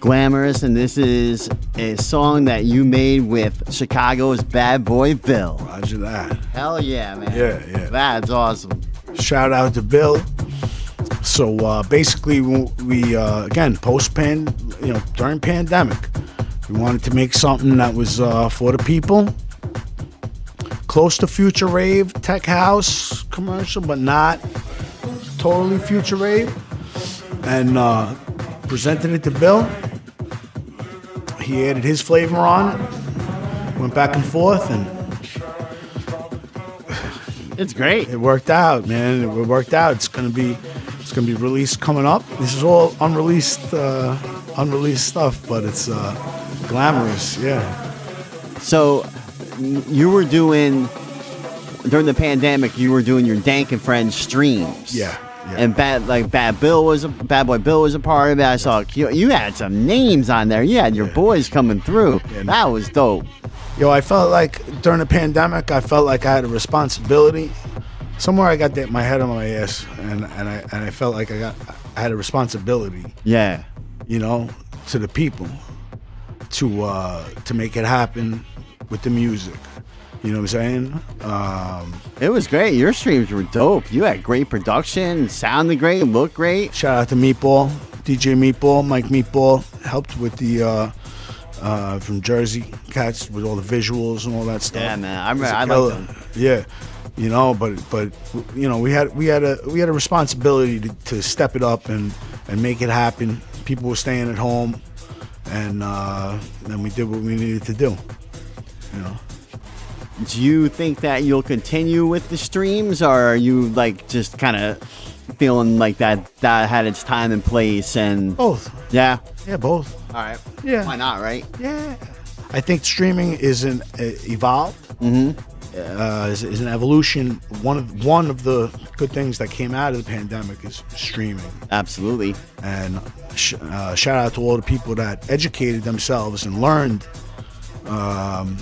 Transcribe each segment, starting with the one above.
Glamorous, and this is a song that you made with Chicago's Bad Boy Bill. Roger that. Hell yeah, man. Yeah, yeah. That's awesome. Shout out to Bill. So uh, basically, we uh, again post pan, you know, during pandemic, we wanted to make something that was uh, for the people, close to future rave, tech house commercial, but not totally future rave, and uh, presented it to Bill. He added his flavor on, it, went back and forth, and It's great. it worked out, man. It worked out. It's gonna be, it's gonna be released coming up. This is all unreleased, uh, unreleased stuff, but it's uh, glamorous. Yeah, So you were doing during the pandemic. You were doing your Dank and Friends streams. Yeah, yeah. And bad like Bad Bill was a Bad Boy Bill was a part of it. I saw you, you had some names on there. You had your boys coming through. Yeah. That was dope. yo, I felt like during the pandemic, I felt like I had a responsibility. Somewhere I got that my head on my ass, and and I and I felt like I got I had a responsibility, Yeah. you know, to the people, to uh, to make it happen with the music. You know what I'm saying? Um, It was great. Your streams were dope. You had great production, sounded great, looked great. Shout out to Meatball, DJ Meatball, Mike Meatball helped with the uh, uh, from Jersey Cats with all the visuals and all that stuff. Yeah, man. I remember- He's a I liked killer. Yeah, you know, but but you know, we had we had a we had a responsibility to, to step it up and and make it happen. People were staying at home, and uh, then we did what we needed to do. You know. Do you think that you'll continue with the streams, or are you like just kind of feeling like that that had its time and place? And Both. yeah, Yeah, both. all right, Yeah. why not, right? Yeah, I think streaming is an uh, evolved. Mm-hmm. Uh, is, is an evolution. One of one of the good things that came out of the pandemic is streaming. Absolutely. And sh- uh, shout out to all the people that educated themselves and learned um,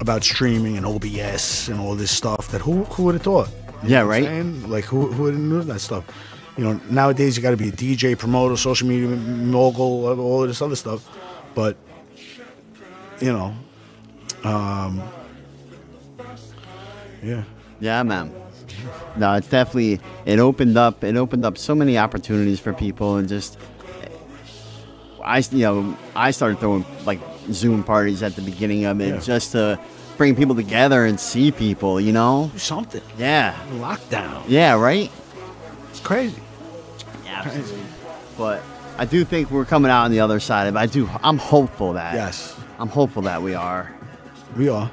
about streaming and OBS and all this stuff. That who who would have thought? You Yeah, know right. Like who who would have knew that stuff? You know, nowadays you got to be a DJ, promoter, social media mogul, all of this other stuff. But you know, um, yeah. Yeah, man. No, it's definitely it opened up it opened up so many opportunities for people and just I you know I started throwing like Zoom parties at the beginning of it Yeah. just to bring people together and see people, you know? Do something. Yeah. Lockdown. Yeah, right? It's crazy. Yeah, absolutely. But I do think we're coming out on the other side of it. I do I'm hopeful that Yes, I'm hopeful that we are. we are.